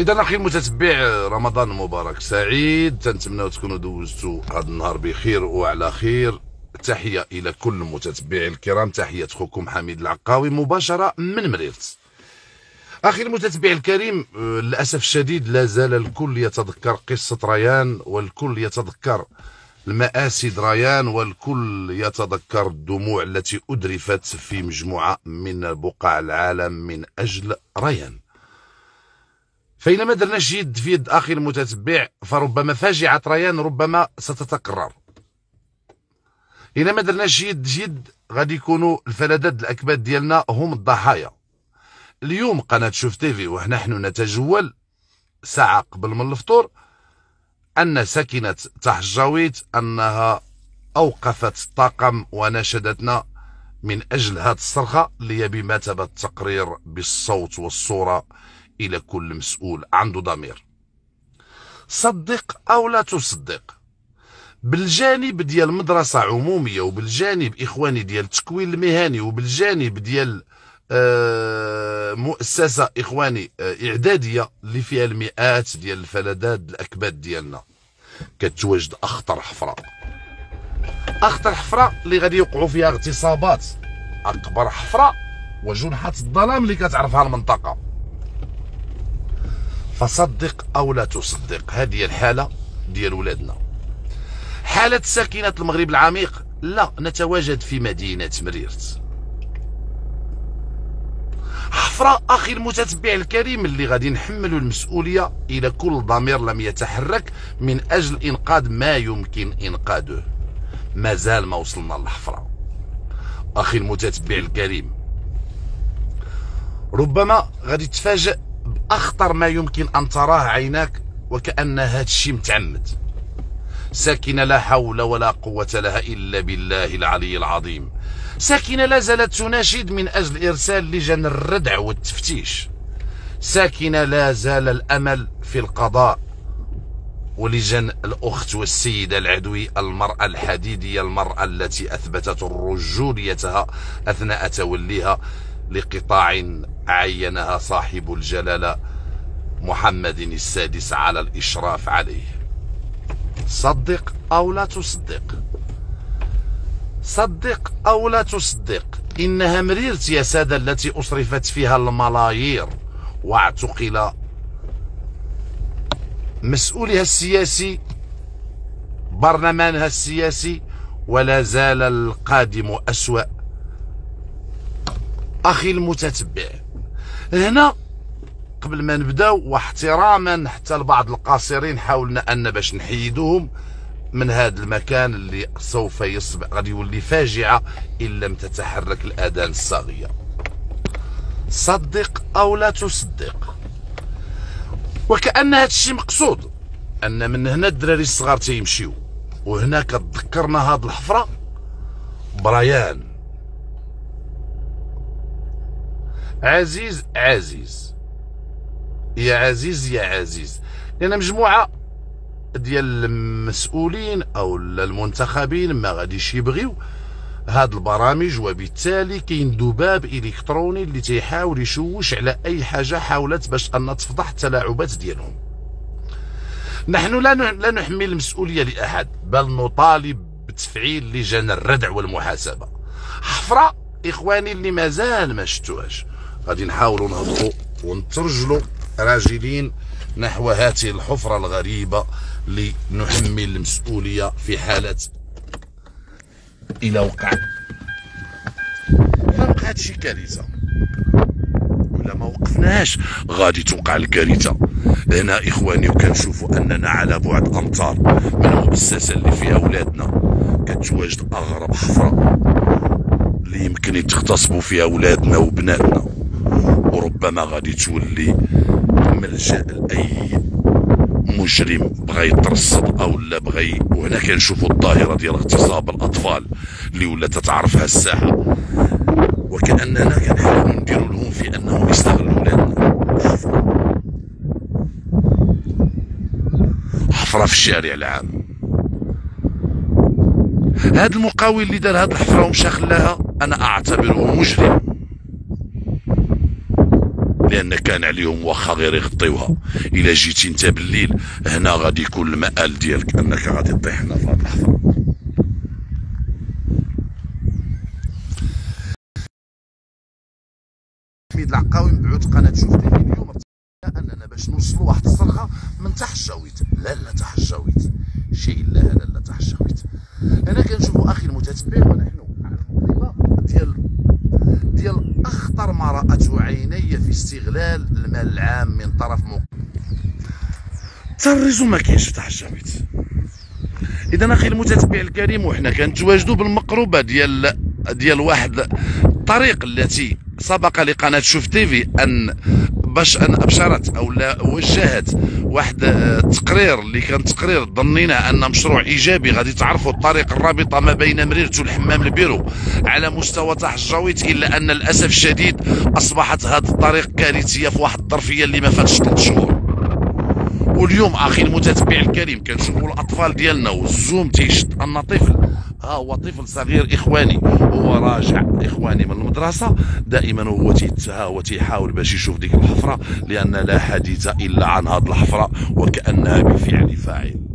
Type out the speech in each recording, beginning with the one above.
إذا أخي المتتبع رمضان مبارك سعيد. تنتمناو تكونوا دوزتوا هذا النهار بخير وعلى خير. تحية إلى كل المتتبعين الكرام. تحية أخوكم حميد العقاوي مباشرة من مريرت أخي المتتبع الكريم للأسف الشديد لا زال الكل يتذكر قصة ريان والكل يتذكر المآسي ريان والكل يتذكر الدموع التي أدرفت في مجموعة من بقاع العالم من أجل ريان. فإن ما درناش يد في يد أخي المتتبع فربما فاجعة ريان ربما ستتكرر. إذا ما درناش يد يد غادي يكونوا الفلذات الأكباد ديالنا هم الضحايا. اليوم قناة شوف تيفي ونحن نتجول ساعة قبل من الفطور أن ساكنة تحجاويت أنها أوقفت الطاقم وناشدتنا من أجل هذه الصرخة اللي بمثابة التقرير بالصوت والصورة إلى كل مسؤول عنده ضمير. صدق أو لا تصدق. بالجانب ديال مدرسة عمومية وبالجانب إخواني ديال التكوين المهني وبالجانب ديال آه، مؤسسة إخواني آه، إعدادية اللي فيها المئات ديال الفلذات الأكباد ديالنا. كتواجد أخطر حفرة. أخطر حفرة اللي غادي يوقعوا فيها اغتصابات. أكبر حفرة وجنحة الظلام اللي كتعرفها المنطقة. فصدق أو لا تصدق. هذه الحالة ديال ولادنا. حالة ساكنة المغرب العميق. لا نتواجد في مدينة مريرت. حفرة أخي المتتبع الكريم اللي غادي نحملوا المسؤولية إلى كل ضمير لم يتحرك من أجل إنقاذ ما يمكن إنقاذه. مازال ما وصلنا للحفرة. أخي المتتبع الكريم. ربما غادي تفاجئ بأخطر ما يمكن أن تراه عيناك وكأن هذا الشيء متعمد. ساكنة لا حول ولا قوة لها إلا بالله العلي العظيم. ساكنة لا زالت تناشد من أجل إرسال لجان الردع والتفتيش. ساكنة لا زال الأمل في القضاء ولجان الأخت والسيدة العدوي المرأة الحديدية المرأة التي أثبتت رجوليتها أثناء توليها لقطاع عينها صاحب الجلالة محمد السادس على الإشراف عليه. صدق أو لا تصدق؟ صدق أو لا تصدق إنها مريرت يا سادة التي أصرفت فيها الملايير واعتقل مسؤولها السياسي برلمانها السياسي ولا زال القادم أسوأ. أخي المتتبع هنا قبل ما نبداو واحتراما حتى لبعض القاصرين حاولنا أن باش نحيدوهم من هذا المكان اللي سوف يصبح غادي يولي فاجعة إن لم تتحرك الآذان الصاغية. صدق أو لا تصدق. وكأن هذا الشيء مقصود أن من هنا الدراري الصغار تيمشيو. وهنا كتذكرنا هذه الحفرة بريان. عزيز عزيز. يا عزيز يا عزيز. لأن مجموعة ديال المسؤولين أو المنتخبين ما غاديش يبغيو هاد البرامج وبالتالي كاين ذباب إلكتروني اللي تيحاول يشوش على أي حاجة حاولت باش أن تفضح التلاعبات ديالهم. نحن لا لا نحمل المسؤولية لأحد بل نطالب بتفعيل لجان الردع والمحاسبة. حفرة إخواني اللي مازال ما شفتوهاش. غادي نحاولوا نهضروا ونترجلوا راجلين نحو هذه الحفرة الغريبة لنحمل المسؤولية في حالة إلى وقع. إلا وقعت شي كارثة؟ ولا ما وقفناش غادي توقع الكارثة. هنا إخواني وكنشوفوا أننا على بعد أمتار من المؤسسة اللي فيها أولادنا كتواجد أغرب حفرة اللي يمكن تغتصبوا فيها أولادنا وبناتنا. وربما غادي تولي ملجأ لأي مجرم بغى يترصد أو لا بغى وهنا كنشوفوا الظاهرة ديال اغتصاب الأطفال اللي ولا تتعرفها الساحة. وكأننا كنحاولوا نديروا لهم في أنهم يستغلوا ولادنا حفرة حفره في الشارع العام. هذا المقاول اللي دار هذه الحفرة ومشى خلاها أنا أعتبره مجرم. لأن كان عليهم واخا غير يغطيوها. إلا جيتي أنت بالليل هنا غادي يكون المآل ديالك أنك غادي تطيح هنا في هذه الحفره حميد العقاوي مبعوث قناة شوف اليوم. أننا باش نوصلوا واحد الصرخة من تحت الشويت لا لا تحت الشويت شيء لا لا تحت الشويت أنا كنشوفوا أخي المتتبع ونحن ديال أخطر ما راته عيني في استغلال المال العام من طرف مو ترزو ما كاينش تحت الشويت إذا أخي المتتبع الكريم وحنا كنتواجدوا بالمقربة ديال ديال واحد الطريق التي سبق لقناة شوف تيفي أن باش أن أبشرت أو لا وجهت واحد التقرير آه، اللي كان تقرير ظنينا أن مشروع إيجابي غادي تعرفوا الطريق الرابطة ما بين مريرت والحمام البيرو على مستوى تحت الجويت إلا أن للأسف الشديد أصبحت هذه الطريق كارثية في واحد الظرفيه اللي ما فاتش ثلاث شهور. واليوم أخي المتتبع الكريم كنشوفوا الأطفال ديالنا والزوم تيشد أن طفل ها هو طفل صغير إخواني هو راجع إخواني من المدرسة دائما هو ها هو تيحاول باش يشوف ديك الحفرة لأن لا حديث إلا عن هذه الحفرة وكأنها بفعل فاعل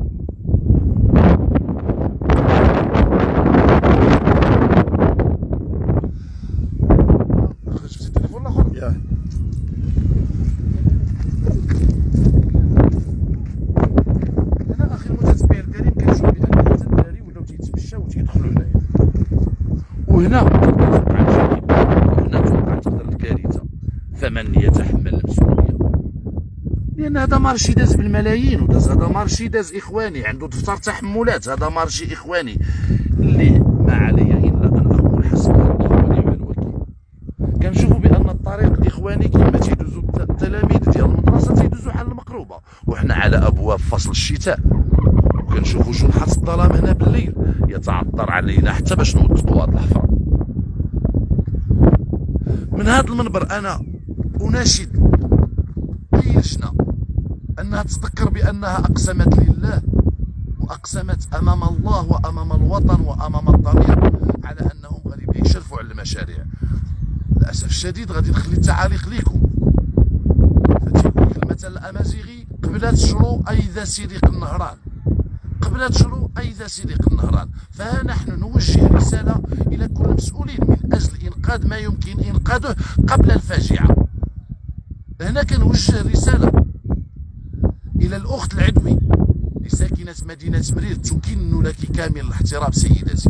وهنا هنا توقع تقدر الكارثه فمن يتحمل المسؤوليه لأن هذا مارشي داز بالملايين وداز هذا مارشي داز إخواني عنده دفتر تحملات هذا مارشي إخواني. اللي ما علي إلا أن أقول الوكيل. كنشوفوا بأن الطريق الاخواني كما تيدوزوا التلاميذ ديال المدرسة تيدوزوا حل المقروبة. وحنا على أبواب فصل الشتاء. وكنشوفوا جنحة الظلام هنا بالليل. يتعطر علينا حتى باش نوثقوا هاد الحفره من هذا المنبر أنا أناشد. اي لجنه أنها تذكر بأنها أقسمت لله وأقسمت أمام الله وأمام الوطن وأمام الضمير على أنهم غادي يشرفوا على المشاريع للأسف الشديد غادي نخلي التعاليق ليكم. المثل الأمازيغي قبلات شرو اي ذا سيريق النهران قبل تشرو أيضا سيديق النهران فها نحن نوجه رسالة إلى كل المسؤولين من أجل إنقاذ ما يمكن إنقاذه قبل الفاجعة. هنا كنوجه رسالة إلى الأخت العدوي. لساكنة مدينة مرير تكن لك كامل الاحترام سيدتي.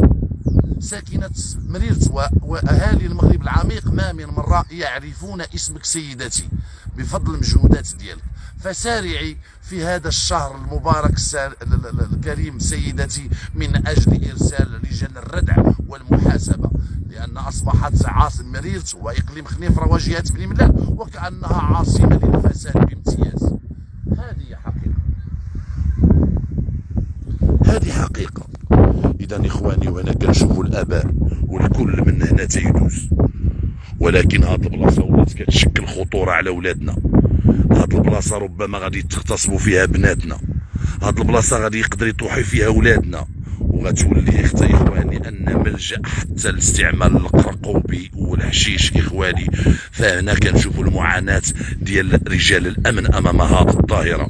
ساكنة مريرت وأهالي المغرب العميق ما من مرة يعرفون اسمك سيدتي بفضل المجهودات ديالك. فسارعي في هذا الشهر المبارك الكريم سيدتي من أجل إرسال لجان الردع والمحاسبة. لأن أصبحت عاصمة مريرت وإقليم خنيفرة وجهة بن ملال وكأنها عاصمة للفساد بامتياز هذه حقيقة هذه حقيقة إذا إخواني وأنا كنشوفوا الآباء والكل من هنا تيدوز. ولكن هاد البلاصة ولات كتشكل خطورة على ولادنا. هاد البلاصة ربما غادي تغتصبوا فيها بناتنا. هاد البلاصة غادي يقدر يطوحوا فيها ولادنا. وغتولي أختي إخواني أن ملجأ حتى لاستعمال القرقوبي والحشيش إخواني. فهنا كنشوفوا المعاناة ديال رجال الأمن امام هذه الظاهرة.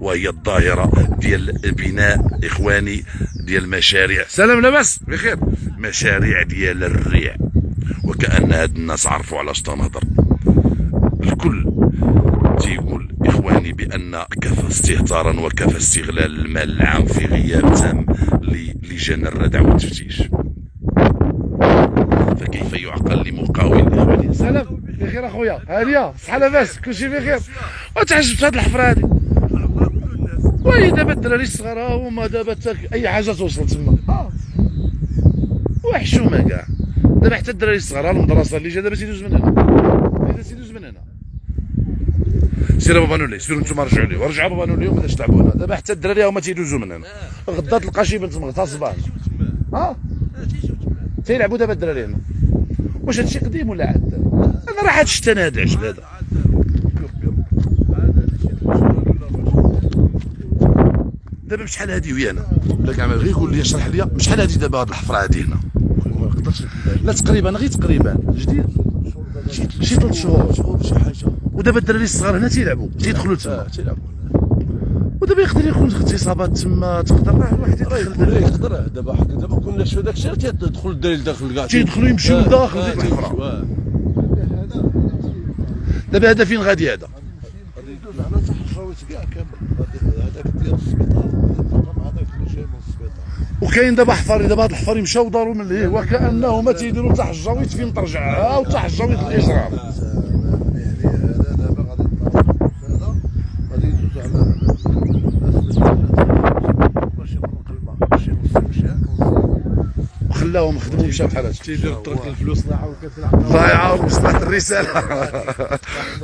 وهي الظاهرة ديال بناء إخواني ديال مشاريع سلام لاباس. بخير. مشاريع ديال الريع. وكأن هاد الناس عرفوا علاش تنهضر الكل تيقول إخواني بأن كفى استهتارا وكفى استغلال المال العام في غياب تام لجان الردع والتفتيش. فكيف يعقل لمقاول إخواني سلام. بخير أخويا. هانية صحة لاباس. كلشي بخير. وتعجبت هاد الحفرة هادي. وي دابا الدراري الصغار هما دابا أي حاجة توصل تما. آه. وحشومة كاع. دابا حتى الدراري الصغار المدرسة اللي جا دابا تيدوز من هنا. تيدوز من هنا. سير بابا نولي سيروا نتوما رجعوا ليه ورجعوا بابا نولي وبدا تلعبوا هنا. دابا حتى الدراري هما تيدوزوا من هنا. غدا تلقى شي بنت الصباح. ها؟ تيلعبوا دابا الدراري هنا. واش هادشي قديم ولا عاد؟ أنا راه هاد الشتا هذا. عجب هذا دابا بشحال هادي ويانا؟ لا كاع غير يقول لي اشرح لي بشحال هادي دابا هاد الحفرة هادي هنا؟ لا تقريبا غير تقريبا. جديد؟ شي ثلاث شهور. شي حاجة. ودابا الدراري الصغار هنا تيلعبوا تيدخلوا تما. آه تيلعبوا. ودابا يقدر يكون اغتصابات تما تقدر. راه راه يدخل يقدر. دابا حق دابا كنا شو داك الشيء تيدخل الدراري لداخل كاع تيدخلوا يمشيو آه، لداخل آه، ديك الحفره آه. دابا هذا فين غادي هذا غادي يدوز على تحت الجويت كاع كامل غادي- هذاك ديال السبيطار هذاك كل شيء من السبيطار وكاين دابا حفاري دابا هاد الحفاري مشاو داروا من ليه وكانهما تيديروا تحت الجويت فين ترجع؟ ها وتحت الجويت الإجرام. وخلاهم خدموا مشى بحال هكا تيدير الطرق الفلوس يعاون وصلت الرسالة.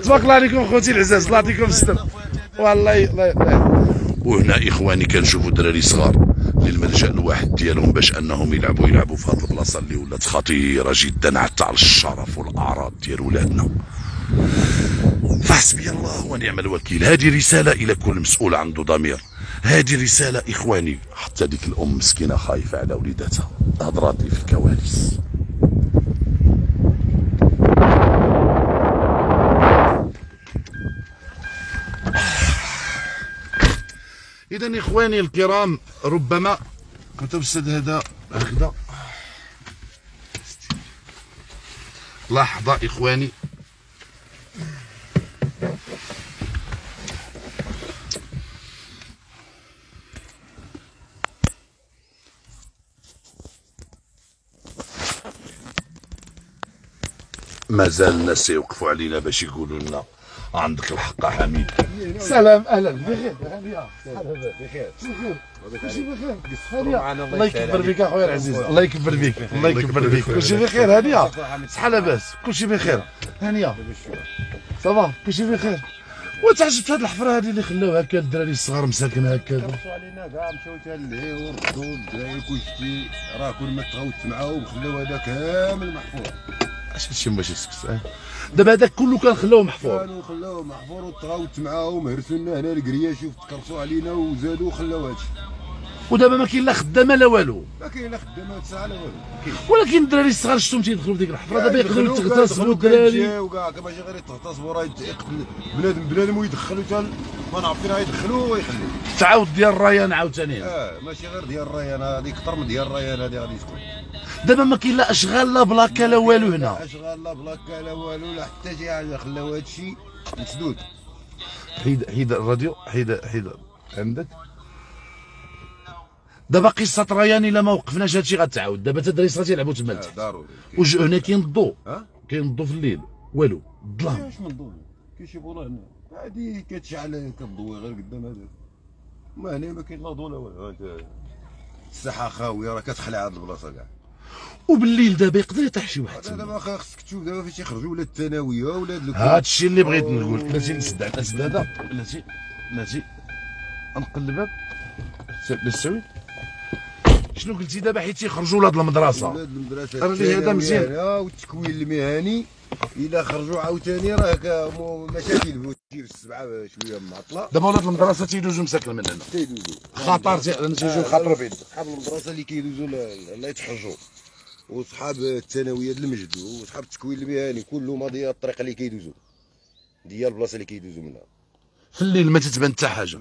تبارك الله عليكم خوتي العزاز الله يعطيكم الستر والله الله الله وهنا إخواني كنشوفوا دراري صغار. للملجا الواحد ديالهم باش أنهم يلعبوا يلعبوا في هذه البلاصة اللي ولات خطيرة جدا حتى على الشرف والأعراض ديال ولادنا. فحسبي الله ونعم الوكيل. هذه رسالة إلى كل مسؤول عنده ضمير. هذه رسالة إخواني. حتى ديك الأم مسكينة خايفة على وليداتها. هضرات لي في الكواليس. اذا إخواني الكرام ربما كنت أستاذ هذا هكذا. لحظة إخواني. مازال الناس يوقفوا علينا باش يقولوا لنا عندك الحق حميد. سلام أهلا. بخير بخير. الله يكبر بك اخويا العزيز. الله يكبر بك الله يكبر بك كلشي بخير هانيه صحة لاباس. كلشي بخير. هانيه صافا كلشي بخير. وتعجبت هاد الحفرة هذه اللي خلاو هكا الدراري الصغار مساكن هكا. علينا كاع مشاو وردوا الدراري كلشي. راه كل ما معاهم خلاو هذا كامل محفور. اش هادشي باش يسكت دابا هذاك كله كان خلاوه محفور. كانوا خلاوه محفور وتغوت معاهم هرسوا لنا هنا الكرياش وتكرسوا علينا وزادوا وخلاو هادشي. ودابا ما كاين لا خدامة لا والو. ما كاين لا خدامة ساعة لا والو. ولكن الدراري الصغار شفتهم تيدخلوا في ديك الحفره دابا يقدروا يتغتصبوا الدراري. وكاع ماشي غير يتغتصبوا راه بنادم بنادم ويدخلوا حتى ما نعرف فين غيدخلوا ويخلوا تعاود ديال الريان عاوتاني. آه ماشي غير ديال الريان هذه كثر من ديال الريان هذه غادي تكون. دابا ما كاين لا أشغال لا بلاكا لا والو هنا. أشغال لا بلاكا لا والو لا حتى شي حاجة خلاو هادشي مسدود. حيد حيد الراديو حيد حيد عندك. دابا قصة ريان إلا ما وقفناش هادشي غتعاود. دابا الدراري الصغار تيلعبوا تما. آه، لتحت ضروري. واش هنا كاين الضوء ها؟ كاين الضوء في الليل. والو الظلام. كاش من ضوء كيشوفوا لها هنا. هادي كتشعل كتضوي غير قدام هذا ما هنا ما كاين لا ضوء لا والو. الساحة خاوية راه كتخلع هاد البلاصة كاع. وبالليل دابا يقدر يطيح شي واحد. دابا خاصك تشوف دابا فاش يخرجوا ولاد الثانوية ولاد الكل هاد الشيء اللي بغيت نقول بلاتي نسد على الاسد هذا. بلاتي بلاتي نقلب هاد للسويد شنو قلتي دابا حيت تيخرجوا ولاد المدرسة؟ ولاد المدرسة راه هذا مزيان. والتكوين المهني. إلا خرجوا عاوتاني راه مشاكل في السبعة شوية معطلة. دابا ولاد المدرسة تيدوزوا مساكن من هنا. تيدوزوا خطر تيجيو خطر يدك صحاب المدرسة اللي كيدوزوا لا يتخرجوا وصحاب الثانوية المجد وصحاب التكوين المهني كلهم ديال الطريقة اللي كيدوزوا ديال البلاصة اللي كيدوزوا منها. في الليل ما تتبان حتى حاجة.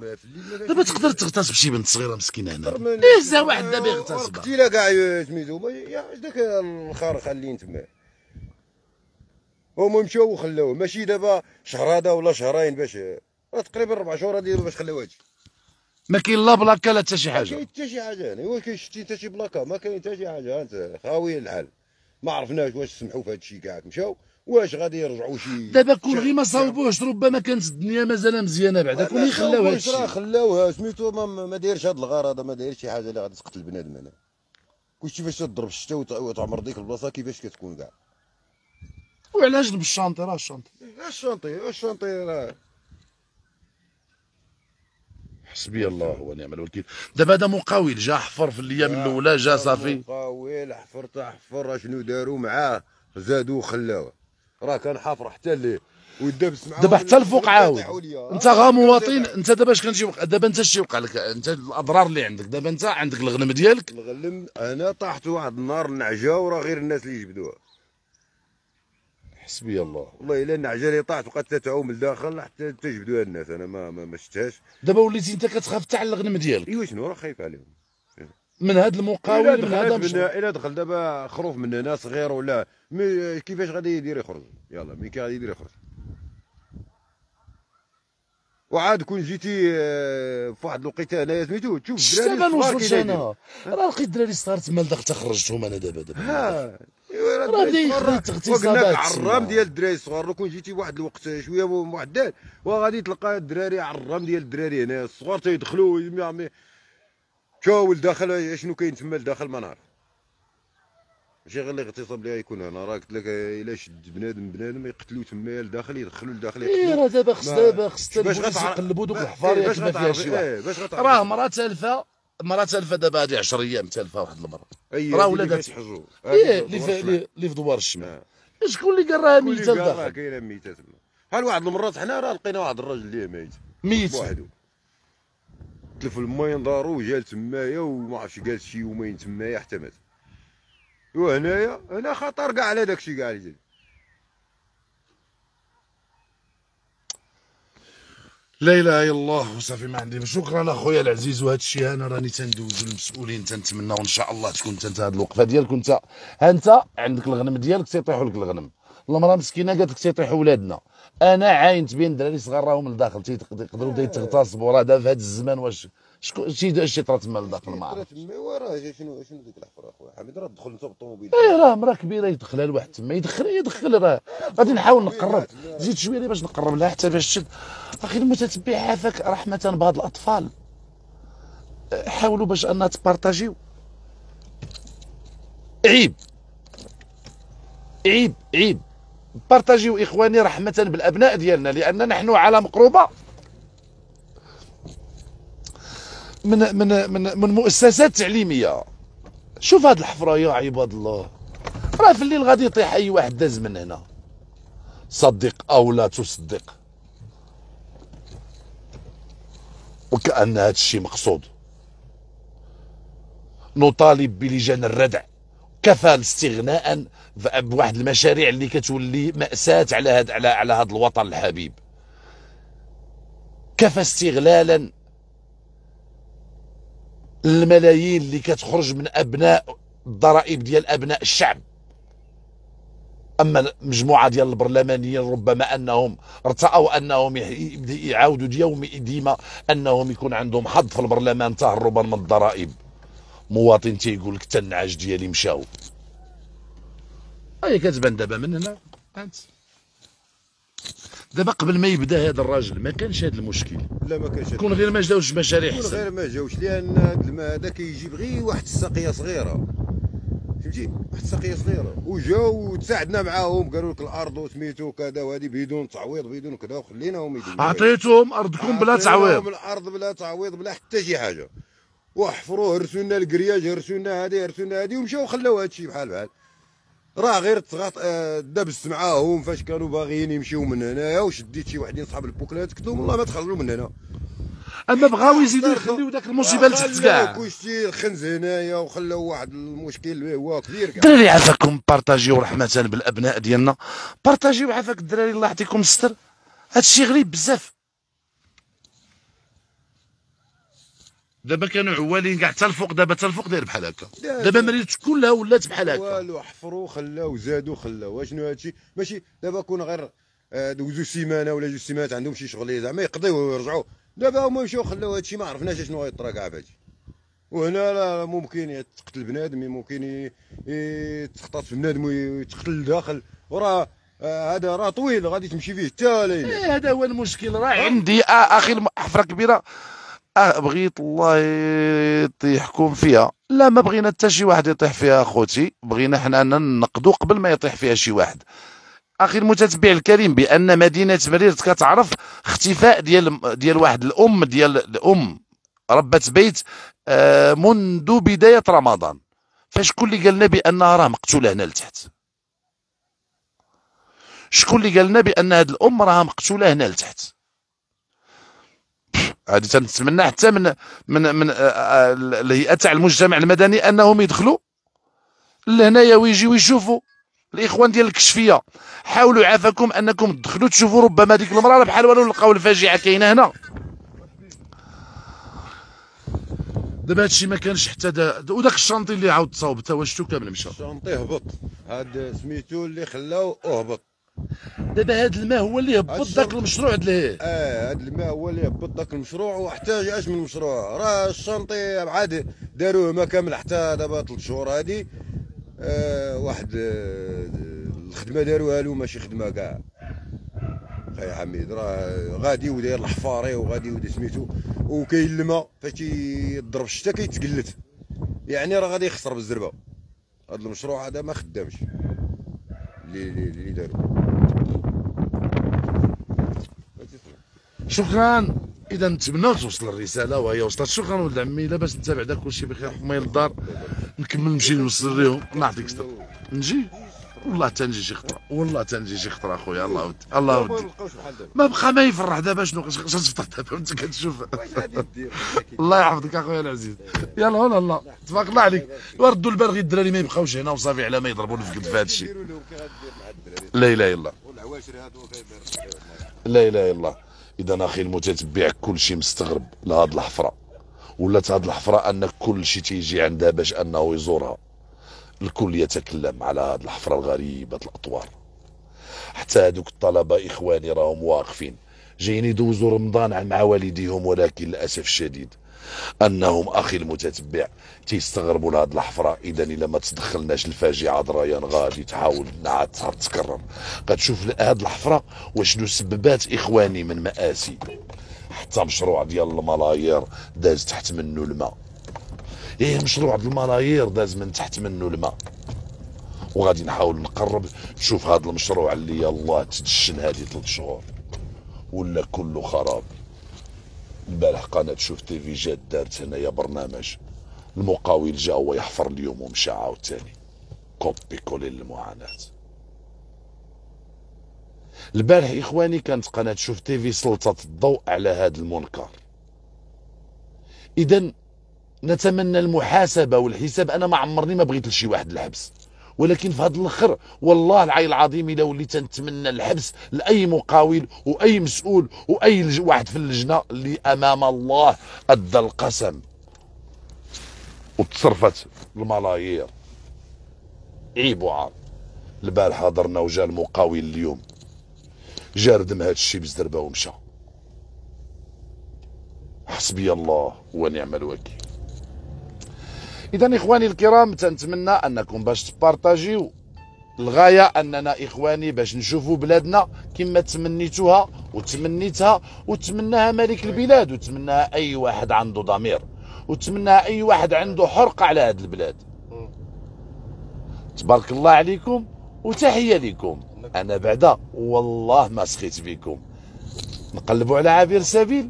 دابا تقدر تغتصب شي بنت صغيرة مسكينة هنا. ليه زا واحد دابا يغتصبها. قتيله كاع سميتو داك الخارقه اللي تما هما مشاو وخلاوه. ماشي دابا شهر هذا ولا شهرين باش راه تقريبا ربع شهور ديالو باش خلاو هادشي ما كاين لا بلاكا لا حتى شي ما حاجة. كاين حتى شي حاجة أنا واش شتي حتى شي بلاكا ما كاين حتى شي حاجة أنت خاوي الحال ما عرفناش واش سمحوا في هادشي كاع مشاو واش غادي يرجعوا شي دابا كون غير ما صاوبوش ربما كانت الدنيا مازال مزيانة بعدا كون يخلاو راه هادشي. خلاوها سميتو ما, ما دايرش هذا ما دايرش شي حاجة اللي غادي تقتل بنادم هنا. كلشي فاش تضرب الشتا وت- وتعمر ديك البلاصة؟ كيفاش كتكون كاع؟ وعلى جنب الشانطي؟ راه الشانطي. الشانطي الشانطي راه حسبي الله ونعم الوكيل. دابا هذا مقاول جا حفر في الأيام الأولى جا صافي. قاويل حفر تا حفر شنو داروا معاه زادوا وخلاوه راه كان حافر حتى الليل ويدابس معاه دابا حتى الفوق عاود. انت غا مواطن انت دابا اش وقع دابا انت اش يوقع لك؟ انت الأضرار اللي عندك. دابا انت عندك الغنم ديالك. الغلم أنا طاحت واحد النهار النعجه وراه غير الناس اللي جبدوها حسبي الله. والله إلا أن عجلي طاحت وبقات تتعوم من الداخل حتى تجبدوها الناس أنا ما ما, ما شفتهاش. دابا وليتي أنت كتخاف تاع الغنم ديالك. إيوا شنو؟ راه خايف عليهم. من هاد الا المقاول من هذا مش من إلا دخل دابا خروف من هنا صغير ولا. مي كيفاش غادي يدير يخرج؟ يلا مي كي غادي يدير يخرج. وعاد كون جيتي آه، في واحد الوقيته هنايا سميتو تشوف الدراري ما الصغار نوصلش كي دايرين. أنا راه لقيت دراري صغار تما لدغت خرجتهم أنا دابا دابا. راه بدا يخرج. عرام ديال الدراري الصغار لو كون جيتي بواحد الوقت شوية معدل وغادي تلقى الدراري عرام ديال الدراري هنا. الصغار تيدخلوا شاو لداخل شنو كاين تما لداخل ما نعرف ماشي غير الاغتصاب اللي غيكون هنا. راه قلت لك إلا شد بنادم بنادم يقتلوه تما لداخل يدخلوا لداخل إيه راه دابا خص دابا خص باش البوليس يقلبوا دوك الحفاريات باش غتعرف- واحد. إيه، راه مرا تالفه مرا تالفه دابا هادي 10 أيام تالفه واحد المرة. راه اللي كيتحجوا. إيه اللي في دوار الشمال. آه. شكون اللي قال اللي قال راه لداخل؟ كاينة ميتة تما. بحال واحد المرات حنا راه لقينا واحد الراجل اللي ميت ميت بوحدو. تلف الماين دارو وجا تمايا وما عرفتش جالس شي يومين تمايا حتى مات. وهنايا هنا خطر كاع على داكشي كاع اللي لا إله إلا الله وصافي ما عندي شكرا أخويا العزيز وهذا الشيء أنا راني تندوز المسؤولين تنتمنى وإن شاء الله تكون أنت هذه الوقفه ديالك وانت ها أنت عندك الغنم ديالك تيطيحوا لك الغنم. المرأة مسكينة قالت لك تيطيحوا ولادنا. أنا عاينت بين دراري صغار راهم لداخل تيقد- يقدروا بدا يتغتصبوا راه دابا في هذا الزمان واش شكون شي شي طرا تما لداخل ما عرفت تما وراه شنو شنو ديك الحفرة أخويا؟ حميد راه دخل انت بالطوموبيل إيه راه مرا كبيرة يدخلها الواحد تما يدخل يدخل راه. غادي نحاول نقرب. زيد شوية باش نقرب لها حتى باش تشد أخي المتتبع عافاك رحمة بهاد الأطفال. حاولوا باش أنها تبارطاجيو. عيب. عيب عيب. بارطاجيو إخواني رحمة بالأبناء ديالنا لأن نحن على مقروبه من من من من مؤسسات تعليمية. شوف هاد الحفرة يا عباد الله. راه في الليل غادي يطيح أي واحد داز من هنا. صدق أو لا تصدق. وكأن هذا الشيء مقصود. نطالب بلجان الردع. كفى الاستغناء بواحد المشاريع اللي كتولي مأساة على هاد على على هذا الوطن الحبيب. كفى استغلالا الملايين اللي كتخرج من أبناء الضرائب ديال أبناء الشعب. أما المجموعة ديال البرلمانيين ربما أنهم ارتأوا أنهم يعاودوا اليوم ديما أنهم يكون عندهم حظ في البرلمان تهربا من الضرائب. مواطن تيقول لك النعاج ديالي مشاو. هي كتبان دابا من هنا. دابا قبل ما يبدا هذا الراجل ما كانش هذا المشكل. لا ما كانش كون غير ما جاوش مشاريع حسن غير ما جاوش لأن هاد الماء هذا كيجيب غير واحد الساقية صغيرة. فهمتي؟ واحد الساقية صغيرة. وجاو وتساعدنا معاهم قالوا لك الأرض وسميتو كذا وهذه بدون تعويض بدون كذا وخليناهم يديروا. عطيتهم أرضكم بلا تعويض. عطيناهم الأرض بلا تعويض بلا حتى شي حاجة. وحفروا هرسوا لنا الكرياج هرسوا لنا هذه هرسوا لنا هذه ومشاو خلاو هذا الشيء بحال بحال. راه غير تغط آه، دبست معاهم فاش كانوا باغيين يمشيو من هنايا وشديت شي وحدين صحاب البوكلات قلت لهم والله ما تخرجوا من هنا. أما بغاو يزيدوا يخليو داك المصيبه لتحت كاع كلشي الخنز هنايا وخلاو واحد المشكل اللي هو كبير كاع الدراري عافاكم بارطاجيو رحمة بالأبناء ديالنا. بارطاجيو عافاك الدراري الله يعطيكم الستر. هادشي غريب بزاف. دابا كانوا عوالين كاع حتى الفوق دابا حتى الفوق داير بحال هكا. دابا. مريت كلها ولات بحال هكا؟ والو حفروا خلاو زادوا خلاو. شنو هادشي؟ ماشي دابا كون غير آه، دوزو سيمانه ولا جوج سيمانات عندهم شي شغل زعما يقضيو ويرجعوا دابا هما مشاو خلاو هادشي ما عرفناش شنو غيطرا كاع فهادشي وهنا لا ممكن يتقتل بنادم ممكن يتخطط في بنادم ويتقتل لداخل. وراه آه، هذا راه طويل غادي تمشي فيه حتى ليلة. إيه هذا هو المشكل راه عندي أخي حفرة كبيرة. بغيت الله يطيحكم فيها. لا ما بغينا حتى شي واحد يطيح فيها أخوتي. بغينا حنا ننقدو قبل ما يطيح فيها شي واحد. أخي المتتبع الكريم بأن مدينة مريرت كتعرف اختفاء ديال ديال واحد الأم ديال الأم. ربة بيت آه، منذ بداية رمضان. فشكون اللي قال لنا بأنها راه مقتولة هنا لتحت. شكون اللي قال لنا بأن هذه الأم راها مقتولة هنا لتحت؟ هذه تنتمنى حتى من من من آه، آه، الهيئة تاع المجتمع المدني أنهم يدخلوا لهنايا ويجيو يشوفوا. الإخوان ديال الكشفية حاولوا عافاكم أنكم تدخلوا تشوفوا ربما ديك المرأة بحال والو لقاو الفاجعة كاينة هنا. دابا هادشي ما كانش حتى دا وداك الشانطي اللي عاود تصاوب تا واش شتو كامل مشى. الشانطي هبط. هاد سميتو اللي خلاو هبط دابا هاد الماء هو اللي هبط الشرط- المشروع دليه آه هاد الماء هو اللي هبط داك المشروع واحتاج اش من المشروع. راه الشانطي عاد داروه ما كامل حتى دابا ثلاث شهور هادي. آه واحد آه الخدمة داروها له ماشي خدمة كاع. خي حميد راه غادي وداير الحفاري وغادي وداير سميتو. وكاين الماء فاش يضرب الشتا كيتقلت. يعني راه غادي يخسر بالزربة. هذا المشروع هذا ما خدامش. اللي اللي, اللي داروا شكرا. إذا نتمنى توصل الرسالة وهي وصلت شكرا ولد عمي. لاباس انت بعدا كلشي بخير. حمايه للدار نكمل نمشي نوصل لهم الله يعطيك الصبر نجي؟ والله تنجي شي خطرة. والله تنجي شي خطرة أخويا. الله ودي الله ودي ما بقى ما يفرح دابا شنو؟ شنو تفطر دابا وأنت كتشوف. الله يحفظك أخويا العزيز. يلا هلا الله. تبارك الله عليك. وردوا البال غير الدراري ما يبقاوش هنا وصافي على ما يضربوا الفقد في هذا الشيء. لا إله إلا الله. لا إله إلا الله. إذا أخي المتتبع كل شيء مستغرب لهاد الحفرة. ولات هاد الحفرة أن كل شيء تيجي عندها باش أنه يزورها. الكل يتكلم على هاد الحفرة الغريبة الأطوار. حتى هادوك الطلبة إخواني راهم واقفين. جايين يدوزوا رمضان مع والديهم ولكن للأسف الشديد أنهم أخي المتتبع تيستغربوا لهاد الحفرة. اذا إلا ما تدخلناش الفاجعة دريان غادي تحاول إنها تتكرر كتشوف هاد الحفرة وشنو سببات إخواني من مآسي. حتى مشروع ديال الملايير داز تحت منه الماء. إيه مشروع ديال الملايير داز من تحت منه الماء. وغادي نحاول نقرب. نشوف هذا المشروع اللي يلاه تدشن هذه ثلاث شهور. ولا كله خراب. البارح قناة شوف تيفي جات دارت هنايا برنامج. المقاول جا هو يحفر اليوم ومشى عاوتاني copier coller للمعاناة البارح إخواني كانت قناة شوف تيفي سلطت الضوء على هذا المنكر. اذا نتمنى المحاسبة والحساب. أنا ما عمرني ما بغيت لشي واحد الحبس. ولكن في هذا الأخر والله العلي العظيم الا وليت نتمنى الحبس لأي مقاول وأي مسؤول وأي واحد في اللجنة اللي أمام الله أدى القسم. وتصرفت الملايير. عيب وعار. البارح هضرنا وجا المقاول اليوم. جا ردم هاد الشي بزربة ومشى. حسبي الله ونعم الوكيل. إذا إخواني الكرام تنتمنى أنكم باش تبارطاجيو. الغاية أننا إخواني باش نشوفوا بلادنا كما تمنيتوها وتمنيتها وتمناها ملك البلاد وتمناها أي واحد عنده ضمير وتمناها أي واحد عنده حرقه على هذه البلاد. تبارك الله عليكم وتحية لكم. أنا بعدا والله ما سخيت بكم. نقلبوا على عابر سبيل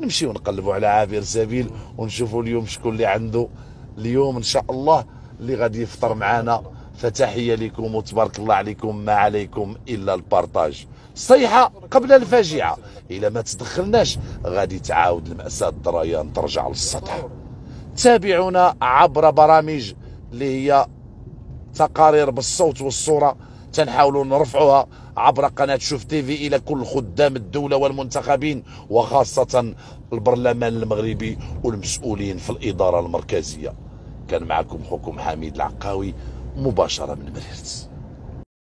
نمشيو نقلبوا على عابر سبيل ونشوفوا اليوم شكون اللي عنده. اليوم إن شاء الله اللي غادي يفطر معنا فتحية لكم وتبارك الله عليكم. ما عليكم إلا البارطاج. صيحه قبل الفاجعة. الا ما تدخلناش غادي تعاود المأساة الدريان ترجع للسطح. تابعونا عبر برامج اللي هي تقارير بالصوت والصورة. تنحاولوا نرفعوها عبر قناة شوف تيفي إلى كل خدام الدولة والمنتخبين وخاصة البرلمان المغربي والمسؤولين في الإدارة المركزية. كان معكم خوكم حميد العقاوي مباشرة من مريرت